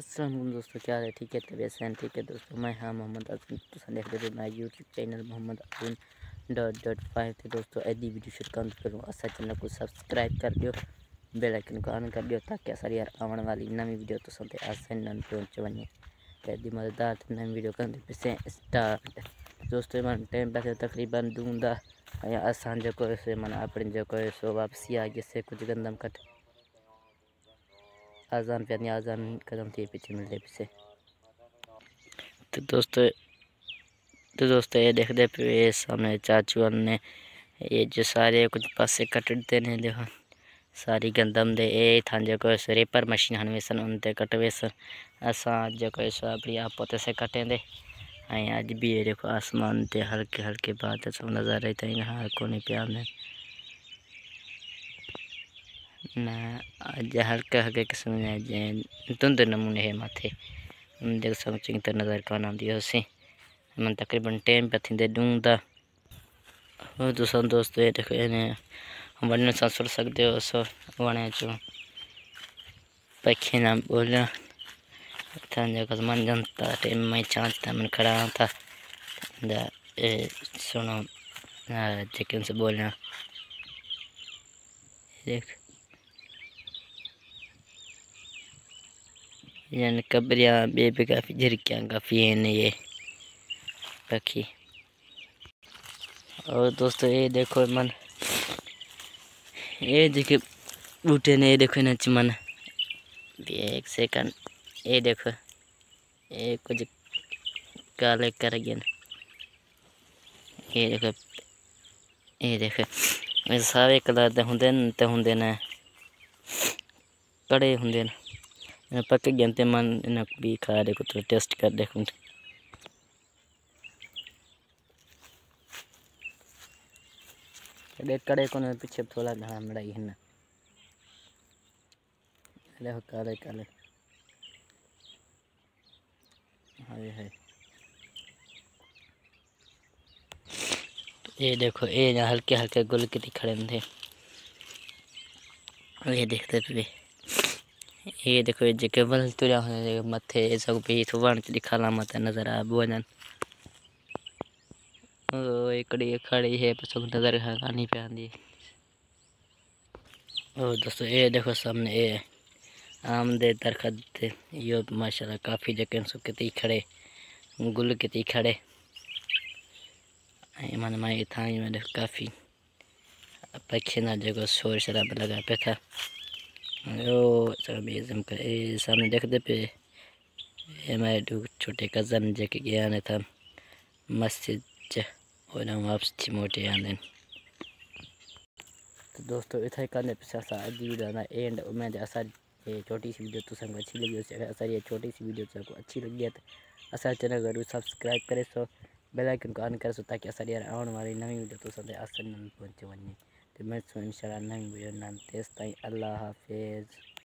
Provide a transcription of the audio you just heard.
السلام علیکم دوستو، کیا ہے؟ ٹھیک ہے، طبیعت سین ٹھیک ہے دوستو۔ میں ہاں محمد عظم تو دیکھ رہے میں یوٹیوب چینل محمد عظم ڈاٹ ڈاٹ فائیو تھے دوستو ایدی ویڈیو شروع کروں کروں اسا اچھا چینل کو سبسکرائب کر دیو بیل آئکن کو آن کر دیو، تاکہ ساری یار آنے والی نئی ویڈیو تو سنتے آسان نن پہنچ ونجے ایدی مددگار نئی ویڈیو کرتے پسے سٹارٹ دوستو من ٹائم پاس تقریباً دوندا یا آسان جو کو سے من اپنے جو کو سو، واپسی آ گئے سے کچھ گندم کٹ۔ آزان پہ آزان قدم تھی پیچھے ملتے پیچھے تو دوستو تو دوستو یہ دیکھ دے پہ سامنے چاچو نے یہ جو سارے کچھ پاسے کٹتے ہیں دیکھو ساری گندم دے اے تھان جو کوئی سو ریپر مشین ہنوے سن ان تے کٹوے سن اساں جو کوئی سو اپنی آپ پوتے سے کٹیں دے آئی آج بھی یہ دیکھو آسمان تے ہلکے ہلکے بات ہے سب نظر رہی تھا یہاں کو نہیں پیان دے نہ ہلکا ہلکا قسم دند نمونے ہے ماتھے دیکھ سب چنگی طرح نظر کان آدھی اسی من تقریباً ٹائم پہ تھیں دے دوں دا دوستان دوستو یہ دیکھو انہیں ونن سان سر سکتے ہو سو ونے چو پکھی نہ بولا تھا جو کس من جانتا ٹائم میں چانچتا من کھڑا تھا دا سنو چکن سے بولنا دیکھ یعنی کبریاں بے بھی کافی جھرکیاں کافی ہیں یہ پکھی اور دوستو یہ دیکھو من یہ دیکھے بوٹے نے یہ دیکھو نا چمن ایک سیکنڈ یہ دیکھو یہ کچھ کالے کر گئے یہ دیکھو یہ دیکھو یہ سارے کلر دے ہوں تے ہوں دیکھو تو ٹیسٹ کر کڑے کو پیچھے تھوڑا مڑائی ہے دیکھو یہ گل کے کھڑے تھے یہ دیکھتے یہ دیکھو، یہ جگہ بل تریا ہونے متھے سب بھی تھوان چ دکھا مت نظر آ بوجن او ایکڑی کھڑی ہے پس نظر کھانی پہ آندی او دوستو، یہ دیکھو سامنے، یہ آم دے درخت یہ ماشاءاللہ کافی جگہ سکتی کھڑے، گل کتی کھڑے۔ من میں تھا میں کافی پکھی جگہ، شور شراب لگا پہ تھا ہلو صاحب اعظم کا اے سامنے دیکھتے پہ اے ہمارے دو چھوٹے کزن جے کے گیا نے تھا مسجد جے اور ہم واپس تھی موٹے آنے تو دوستو اتھائی کرنے پہ ساسا ادھی ویڈیو آنا اینڈ امید اثر یہ چھوٹی سی ویڈیو تو سنگ اچھی لگی اسے اثر یہ چھوٹی سی ویڈیو تو کو اچھی لگی ہے تو اثر چینل ضرور سبسکرائب کرے سو بیل آئکن کو آن کرے سو تاکہ اثر یار آن والی نئی ویڈیو تو سنتے اثر نہ پہنچے ونجے تمہیں سو انشاءاللہ نئی ویڈیو نام تیز تائیں اللہ حافظ